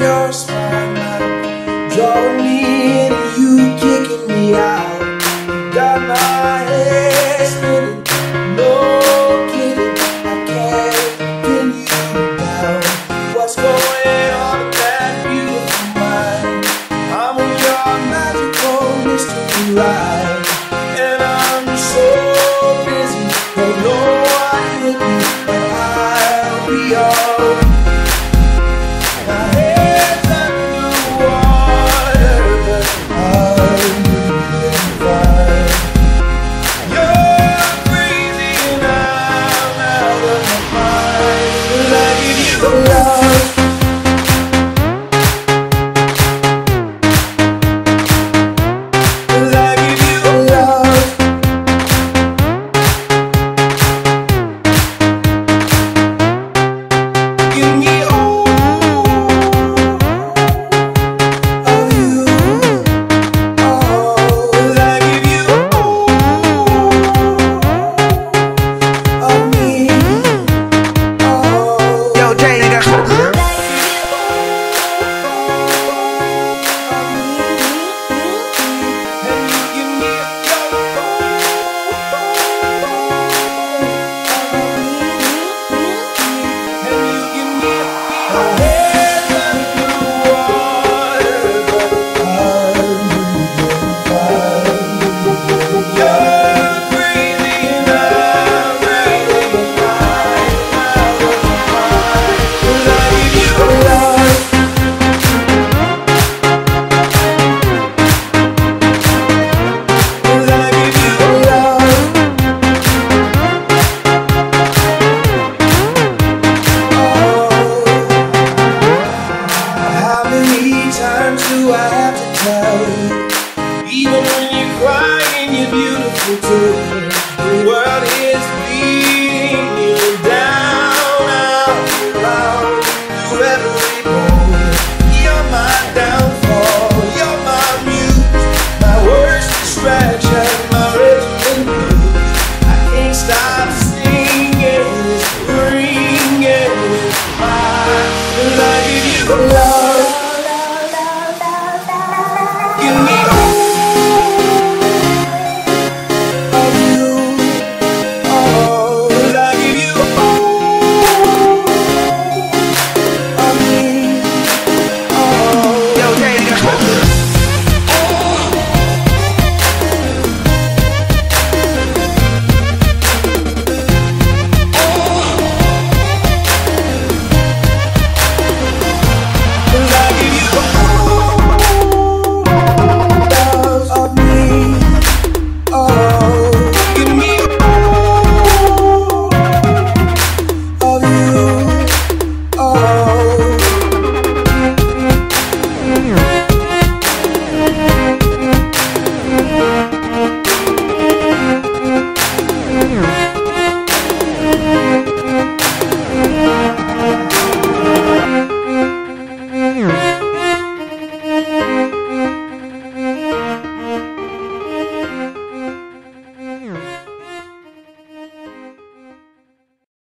your spotlight, Drawing me in and you kicking me out. Got my head spinning, no kidding. I can't pin you down. What's going on in that beautiful mind? I'm in your magical mystery ride.